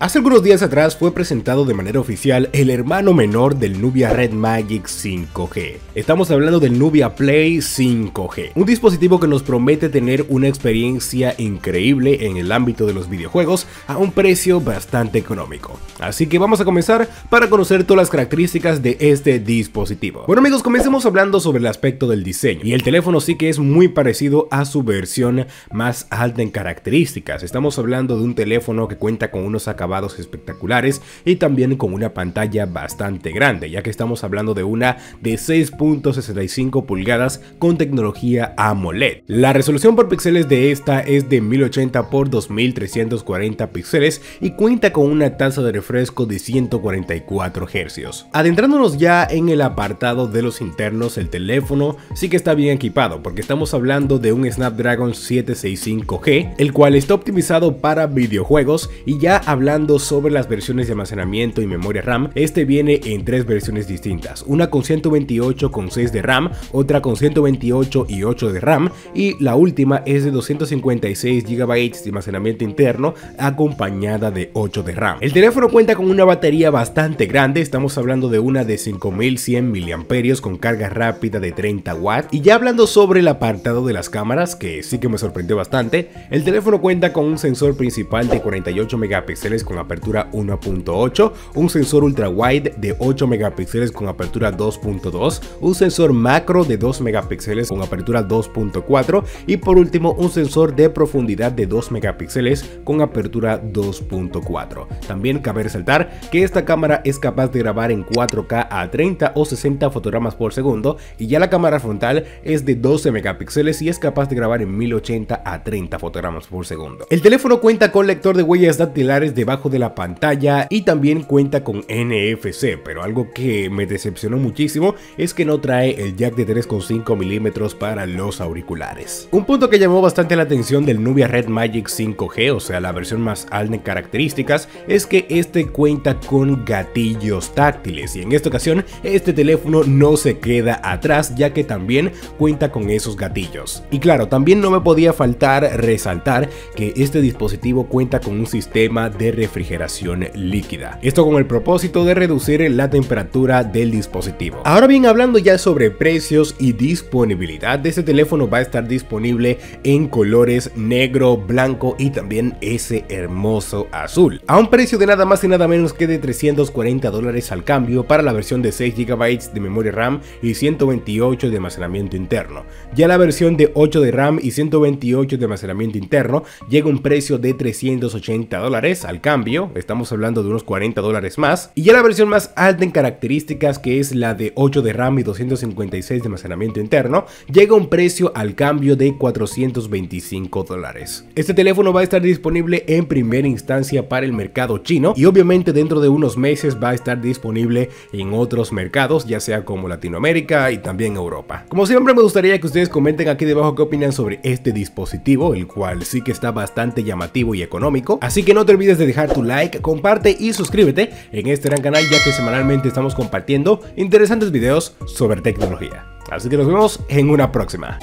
Hace algunos días atrás fue presentado de manera oficial el hermano menor del Nubia Red Magic 5G. Estamos hablando del Nubia Play 5G, un dispositivo que nos promete tener una experiencia increíble en el ámbito de los videojuegos a un precio bastante económico. Así que vamos a comenzar para conocer todas las características de este dispositivo. Bueno amigos, comencemos hablando sobre el aspecto del diseño. Y el teléfono sí que es muy parecido a su versión más alta en características. Estamos hablando de un teléfono que cuenta con unos acabados espectaculares y también con una pantalla bastante grande, ya que estamos hablando de una de 6.65 pulgadas con tecnología AMOLED. La resolución por píxeles de esta es de 1080 x 2340 píxeles y cuenta con una tasa de refresco de 144 Hz. Adentrándonos ya en el apartado de los internos, el teléfono sí que está bien equipado porque estamos hablando de un Snapdragon 765G, el cual está optimizado para videojuegos y ya hablando sobre las versiones de almacenamiento y memoria RAM, este viene en tres versiones distintas, una con 128 con 6 de RAM, otra con 128 y 8 de RAM y la última es de 256 GB de almacenamiento interno acompañada de 8 de RAM. El teléfono cuenta con una batería bastante grande, estamos hablando de una de 5100 mAh con carga rápida de 30 watts y ya hablando sobre el apartado de las cámaras que sí que me sorprendió bastante, el teléfono cuenta con un sensor principal de 48 megapíxeles con apertura 1.8, un sensor ultra wide de 8 megapíxeles con apertura 2.2, un sensor macro de 2 megapíxeles con apertura 2.4 y por último un sensor de profundidad de 2 megapíxeles con apertura 2.4. También cabe resaltar que esta cámara es capaz de grabar en 4K a 30 o 60 fotogramas por segundo y ya la cámara frontal es de 12 megapíxeles y es capaz de grabar en 1080 a 30 fotogramas por segundo. El teléfono cuenta con lector de huellas dactilares de la pantalla y también cuenta con NFC, pero algo que me decepcionó muchísimo es que no trae el jack de 3.5 milímetros para los auriculares. Un punto que llamó bastante la atención del Nubia Red Magic 5G, o sea la versión más alta características, es que este cuenta con gatillos táctiles y en esta ocasión este teléfono no se queda atrás ya que también cuenta con esos gatillos. Y claro, también no me podía faltar resaltar que este dispositivo cuenta con un sistema de refrigeración líquida. Esto con el propósito de reducir la temperatura del dispositivo. Ahora bien, hablando ya sobre precios y disponibilidad, este teléfono va a estar disponible en colores negro, blanco y también ese hermoso azul. A un precio de nada más y nada menos que de 340 dólares al cambio para la versión de 6 GB de memoria RAM y 128 de almacenamiento interno. Ya la versión de 8 de RAM y 128 de almacenamiento interno llega a un precio de 380 dólares al cambio estamos hablando de unos 40 dólares más. Y ya la versión más alta en características, que es la de 8 de RAM y 256 de almacenamiento interno, llega a un precio al cambio de 425 dólares. Este teléfono va a estar disponible en primera instancia para el mercado chino y obviamente dentro de unos meses va a estar disponible en otros mercados, ya sea como Latinoamérica y también Europa. Como siempre me gustaría que ustedes comenten aquí debajo qué opinan sobre este dispositivo, el cual sí que está bastante llamativo y económico, así que no te olvides de tu like, comparte y suscríbete en este gran canal ya que semanalmente estamos compartiendo interesantes videos sobre tecnología. Así que nos vemos en una próxima.